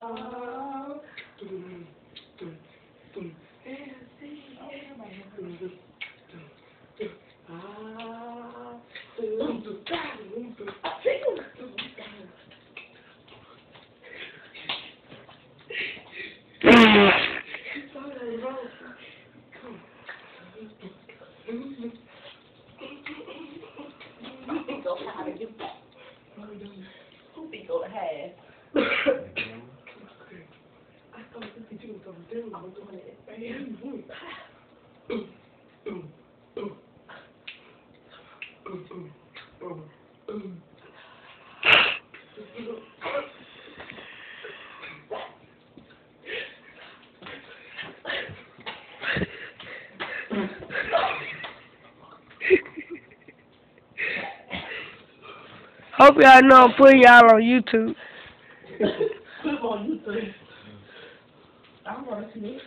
Who think go to Boom, boom, boom, boom. Hope y'all know I'm putting y'all on YouTube. Put on YouTube. I don't want to see it.